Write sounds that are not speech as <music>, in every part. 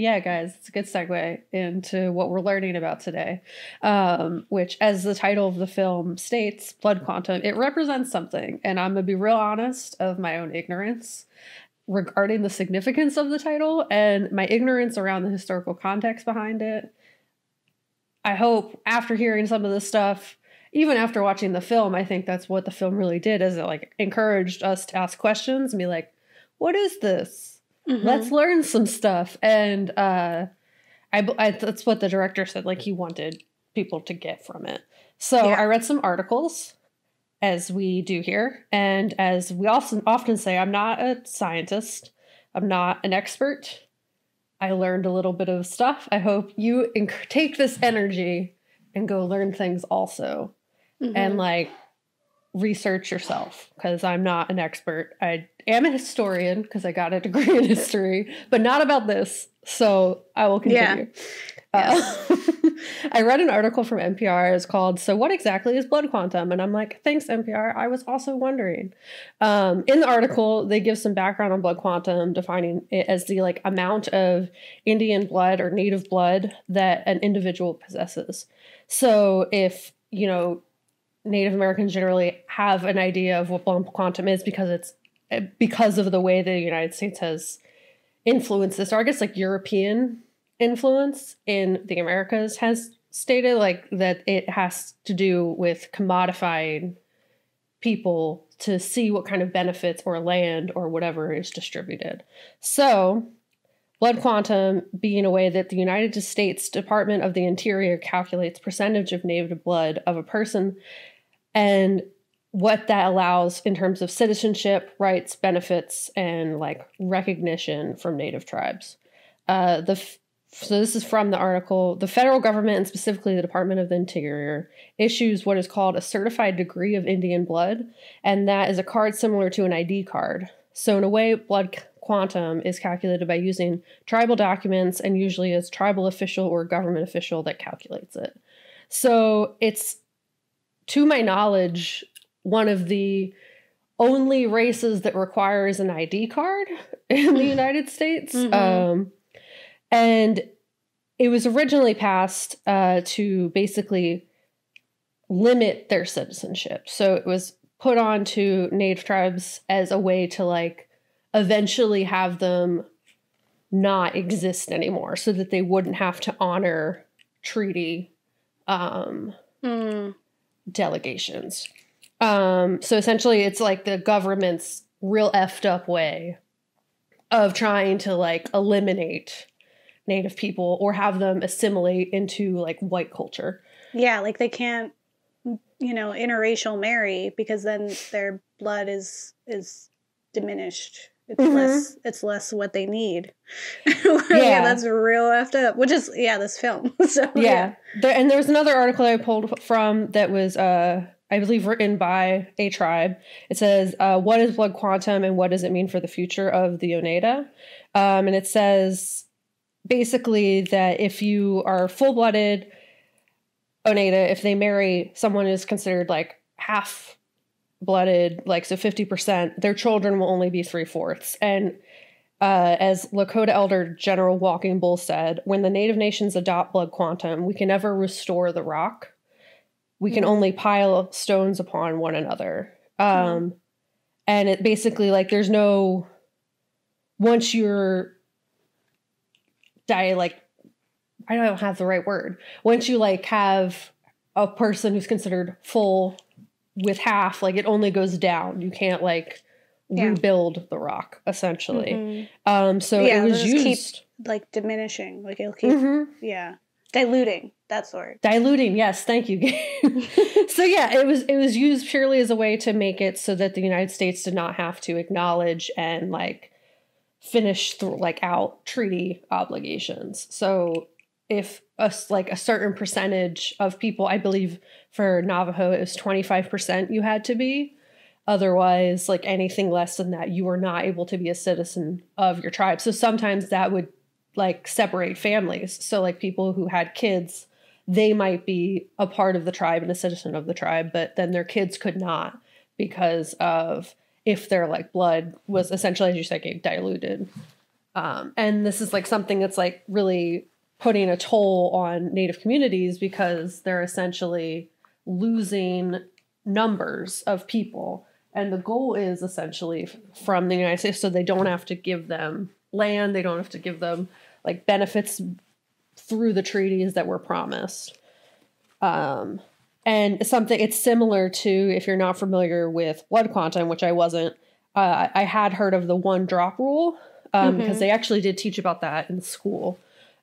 yeah, guys, it's a good segue into what we're learning about today. Um, which, as the title of the film states, Blood Quantum, it represents something. And I'm going to be real honest of my own ignorance regarding the significance of the title and my ignorance around the historical context behind it. I hope after hearing some of this stuff, even after watching the film, I think that's what the film really did is it like encouraged us to ask questions and be like, what is this? Mm-hmm. Let's learn some stuff. And uh, I, I, that's what the director said. Like he wanted people to get from it. So yeah. I read some articles, as we do here, and as we often often say, I'm not a scientist. I'm not an expert. I learned a little bit of stuff. I hope you inc- take this energy and go learn things also, mm-hmm. and like research yourself because I'm not an expert. I am a historian because I got a degree in history, but not about this. So I will continue. Yeah. Uh, <laughs> I read an article from NPR. It's called "So What Exactly Is Blood Quantum?" and I'm like, "Thanks, NPR. I was also wondering." Um, in the article, they give some background on blood quantum, defining it as the like amount of Indian blood or native blood that an individual possesses. So if you know Native Americans generally have an idea of what blood quantum is because it's because of the way the United States has influenced this, or I guess like European influence in the Americas has stated like that it has to do with commodifying people to see what kind of benefits or land or whatever is distributed. So, blood quantum being a way that the United States Department of the Interior calculates percentage of native blood of a person and what that allows in terms of citizenship, rights, benefits, and like recognition from native tribes. Uh, the so this is from the article. The federal government and specifically the Department of the Interior issues what is called a certified degree of Indian blood, and that is a card similar to an ID card. So in a way, blood quantum is calculated by using tribal documents and usually it's tribal official or government official that calculates it. So it's to my knowledge one of the only races that requires an ID card <laughs> in the United States. Mm-hmm. Um, and it was originally passed uh, to basically limit their citizenship. So it was put on to native tribes as a way to like eventually have them not exist anymore so that they wouldn't have to honor treaty um, mm. delegations. Um, so essentially, it's like the government's real effed up way of trying to like eliminate native people or have them assimilate into like white culture. Yeah, like they can't you know, interracial marry because then their blood is is diminished. It's mm-hmm. less it's less what they need. <laughs> yeah. yeah. that's real effed up. Which is yeah, this film. <laughs> so Yeah. yeah. There, and there's another article I pulled from that was uh I believe written by a tribe. It says, uh, "What is blood quantum, and what does it mean for the future of the Oneida?" Um, and it says basically that if you are full blooded Oneida, if they marry someone who's considered like half blooded, like so 50%, their children will only be three fourths. And uh, as Lakota Elder Gilbert Walking Bull said, when the Native nations adopt blood quantum, we can never restore the rock. We can mm-hmm. only pile stones upon one another. Um, mm-hmm. And it basically, like, there's no, once you're die like I don't have the right word. Once you like have a person who's considered full with half, like it only goes down. You can't like yeah. rebuild the rock essentially. Mm-hmm. Um so yeah, it was used keep, like diminishing. Like it'll keep mm-hmm. yeah. Diluting. That's word. Diluting, yes, thank you. <laughs> so yeah, it was it was used purely as a way to make it so that the United States did not have to acknowledge and like finish through like out treaty obligations. So if a like a certain percentage of people, I believe for Navajo it was 25% you had to be. Otherwise, like anything less than that, you were not able to be a citizen of your tribe. So sometimes that would like separate families. So like people who had kids, they might be a part of the tribe and a citizen of the tribe, but then their kids could not because of if their like blood was essentially, as you said, diluted. Um, and this is like something that's like really putting a toll on Native communities because they're essentially losing numbers of people. And the goal is essentially from the United States so they don't have to give them land, they don't have to give them like benefits through the treaties that were promised. Um, and something it's similar to if you're not familiar with blood quantum, which I wasn't. Uh, I had heard of the one drop rule um, because mm-hmm. they actually did teach about that in school.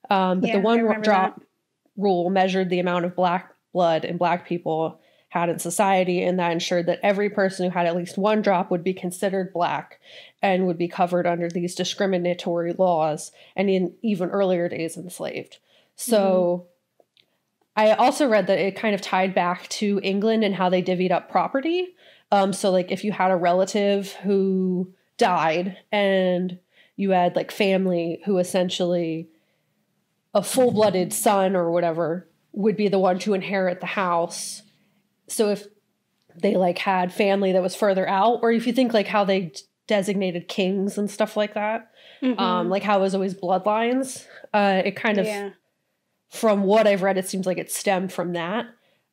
Um, but yeah, the one drop that. rule measured the amount of black blood and black people had in society, and that ensured that every person who had at least one drop would be considered black and would be covered under these discriminatory laws, and in even earlier days enslaved. So. Mm-hmm. I also read that it kind of tied back to England and how they divvied up property. Um, so, like, if you had a relative who died and you had like family who essentially a full blooded son or whatever would be the one to inherit the house. So if they like had family that was further out, or if you think like how they designated kings and stuff like that, mm-hmm. um, like how it was always bloodlines, uh, it kind of, yeah. from what I've read, it seems like it stemmed from that.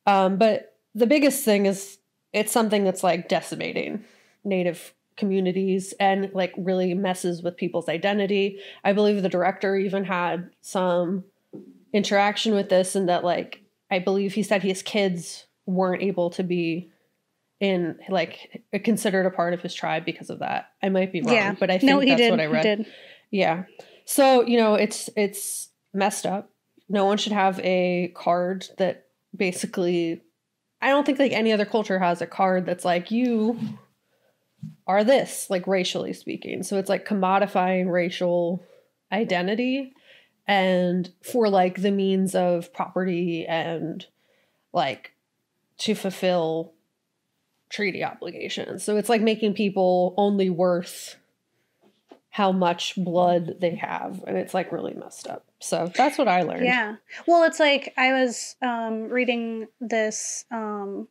Um, but the biggest thing is it's something that's like decimating native communities and like really messes with people's identity. I believe the director even had some interaction with this and that like I believe he said his kids weren't able to be in like considered a part of his tribe because of that. I might be wrong, yeah. but I think no, that's did. what I read. Yeah. So, you know, it's it's messed up. No one should have a card that basically I don't think like any other culture has a card that's like you are this, like racially speaking. So it's like commodifying racial identity and for like the means of property and like to fulfill treaty obligations. So it's like making people only worth how much blood they have and it's like really messed up. So that's what I learned. Yeah. Well, it's like I was um reading this um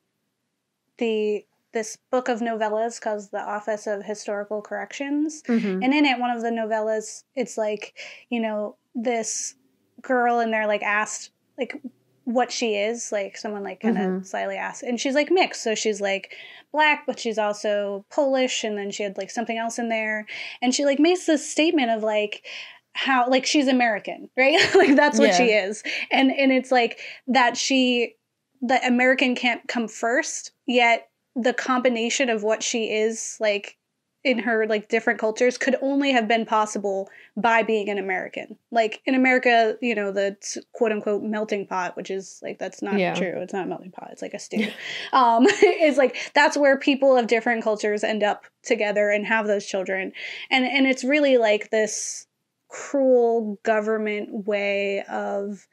the this book of novellas called the office of historical corrections mm-hmm. and in it one of the novellas it's like you know this girl and they're like asked like what she is like someone like kind of mm-hmm. slyly asked and she's like mixed so she's like black but she's also polish and then she had like something else in there and she like makes this statement of like how like she's american <laughs> right like that's what yeah. she is and and it's like that she the american can't come first yet the combination of what she is like in her like different cultures could only have been possible by being an American. Like in America, you know, the quote unquote melting pot, which is like that's not yeah. true. It's not a melting pot. It's like a stew. <laughs> um, <laughs> it's like that's where people of different cultures end up together and have those children, and and it's really like this cruel government way of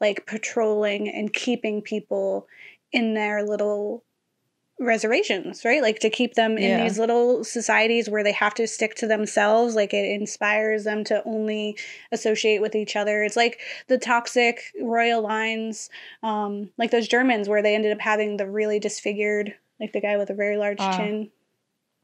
like patrolling and keeping people in their little reservations, right? Like to keep them in yeah. these little societies where they have to stick to themselves. Like it inspires them to only associate with each other. It's like the toxic royal lines, um, like those Germans where they ended up having the really disfigured, like the guy with a very large uh, chin.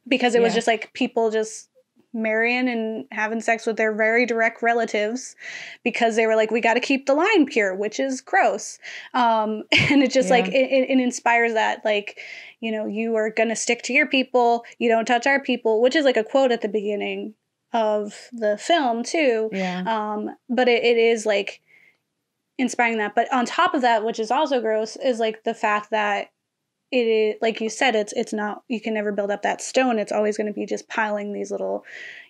Because it yeah. was just like people just marrying and having sex with their very direct relatives because they were like, we got to keep the line pure, which is gross. Um, <laughs> and it just yeah. like, it, it, inspires that, like, you know, you are going to stick to your people, you don't touch our people, which is like a quote at the beginning of the film, too. Yeah. Um, but it, it is like inspiring that. But on top of that, which is also gross, is like the fact that it is like you said it's it's not you can never build up that stone. It's always going to be just piling these little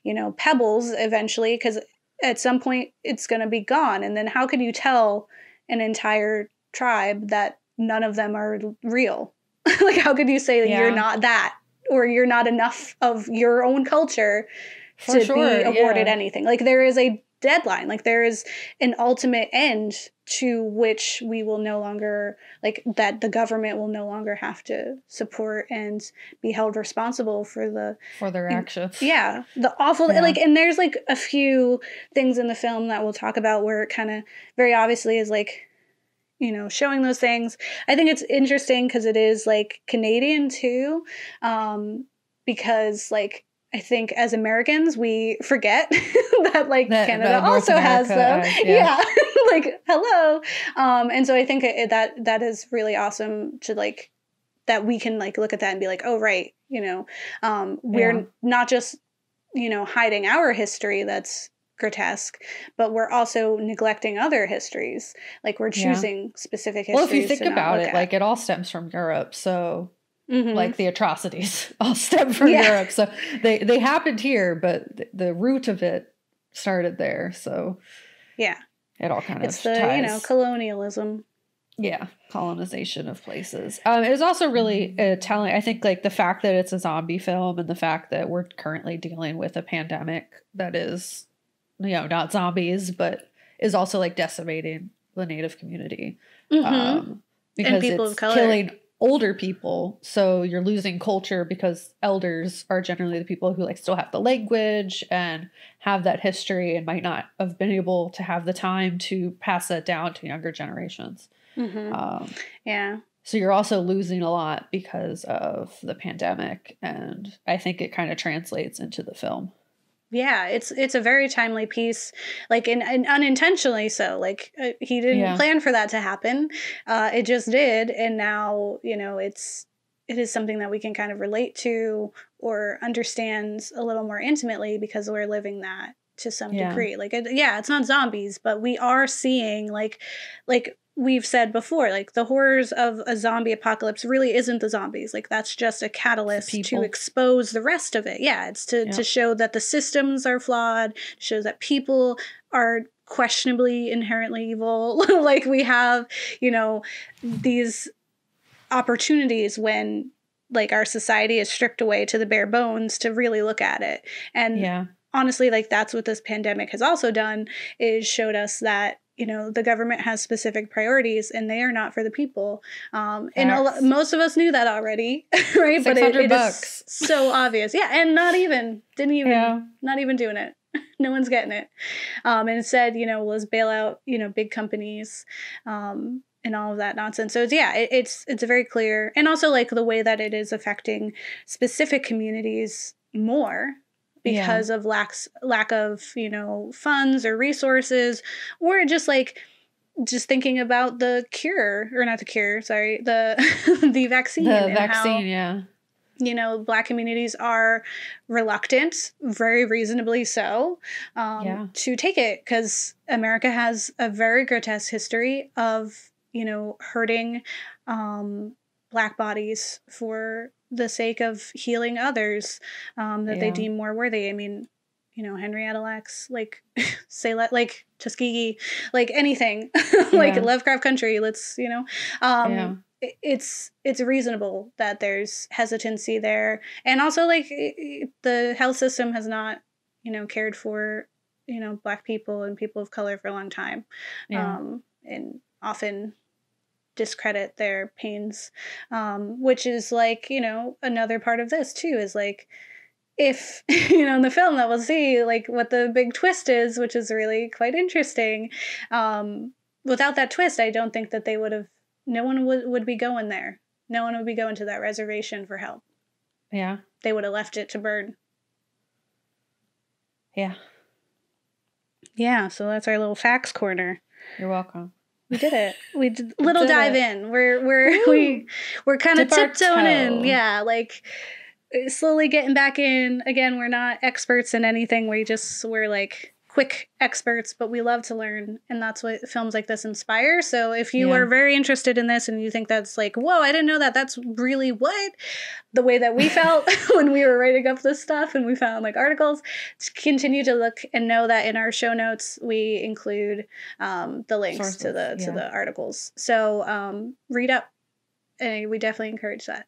you know pebbles eventually because at some point it's going to be gone. And then how can you tell an entire tribe that none of them are real? <laughs> Like how could you say that yeah. you're not that or you're not enough of your own culture For to sure, be awarded yeah. anything? Like there is a deadline. Like there is an ultimate end to which we will no longer like that the government will no longer have to support and be held responsible for the for their actions yeah the awful yeah. like and there's like a few things in the film that we'll talk about where it kind of very obviously is like you know showing those things i think it's interesting because it is like canadian too um because like I think as Americans we forget <laughs> that like That- Canada that also has them. <laughs> yeah, yeah. <laughs> like hello. Um, and so I think it, that that is really awesome to like that we can like look at that and be like, oh right, you know, um, we're Yeah. not just you know hiding our history that's grotesque, but we're also neglecting other histories. Like we're Yeah. choosing specific histories. Well, if you think about it, at. like it all stems from Europe. So Mhm. like the atrocities <laughs> all stem from Yeah. Europe. So they they happened here, but th- the root of it started there. So yeah, it all kind it's of the ties. you know colonialism. yeah colonization of places um it was also really uh, telling i think like the fact that it's a zombie film and the fact that we're currently dealing with a pandemic that is you know not zombies but is also like decimating the native community Mhm. um because people it's of color. killing older people so you're losing culture because elders are generally the people who like still have the language and have that history and might not have been able to have the time to pass that down to younger generations Mhm. um, yeah. so you're also losing a lot because of the pandemic, and I think it kind of translates into the film. Yeah, it's it's a very timely piece, like and, and unintentionally so. Like uh, he didn't Yeah. plan for that to happen, uh, it just did, and now you know it's it is something that we can kind of relate to or understand a little more intimately because we're living that to some Yeah. degree. Like it, yeah, it's not zombies, but we are seeing like like we've said before, like the horrors of a zombie apocalypse really isn't the zombies. Like that's just a catalyst to expose the rest of it. Yeah, it's to Yeah. to show that the systems are flawed, show that people are questionably inherently evil. <laughs> like we have, you know, these opportunities when like our society is stripped away to the bare bones to really look at it. And Yeah, honestly like that's what this pandemic has also done is showed us that you know the government has specific priorities and they are not for the people. Um and a, lo- most of us knew that already <laughs> right? But it, 600 it is bucks. so obvious. Yeah and not even didn't even yeah, not even doing it. <laughs> No one's getting it. Um and instead you know let's bail out you know big companies um and all of that nonsense. So it's, yeah it, it's it's very clear. And also like the way that it is affecting specific communities more Yeah. because of lacks lack of you know funds or resources or just like just thinking about the cure or not the cure sorry the <laughs> the vaccine the and how- vaccine. yeah, you know black communities are reluctant very reasonably so um, Yeah. to take it because america has a very grotesque history of you know hurting um, black bodies for the sake of healing others um, that they deem more worthy i mean you know henrietta lacks like <laughs> say like tuskegee like anything <laughs> like Yeah. lovecraft country let's you know um Yeah. it's it's reasonable that there's hesitancy there and also like the health system has not you know cared for you know black people and people of color for a long time yeah. um and often discredit their pains um which is like you know another part of this too is like if <laughs> you know in the film that we'll see like what the big twist is which is really quite interesting um without that twist i don't think that they would have no one would, would be going there. No one would be going to that reservation for help. Yeah, they would have left it to burn. Yeah. yeah so that's our little facts corner. You're welcome. We did it. We did little did dive it. in. We're we're Woo. we we're kind of tiptoeing in. Yeah like uh, slowly getting back in. Again we're not experts in anything. We just we're like quick experts but we love to learn and that's what films like this inspire. So if you Yeah. are very interested in this and you think that's like whoa i didn't know that that's really what the way that we felt <laughs> <laughs> when we were writing up this stuff and we found like articles. Just continue to look and know that in our show notes we include um, the links to Sources, the to the articles. So um, read up and we definitely encourage that